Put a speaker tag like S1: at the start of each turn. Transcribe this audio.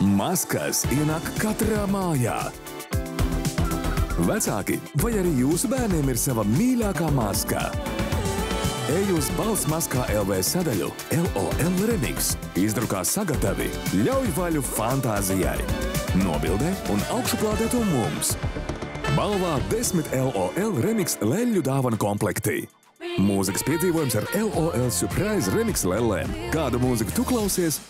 S1: Maskas ienāk katrā mājā. Vecāki, vai arī jūsu bērniem ir sava mīļākā maska? Ej uz balss maskā LV sadaļu LOL Remix. Izdrukā sagatavi, ļauj vaļu fantāzijai. Nobildē un augšuplādē to mums. Balvā 10 LOL Remix leļu dāvana komplekti. Mūzikas piedzīvojums ar LOL Surprise Remix lellēm. Kādu mūziku tu klausies?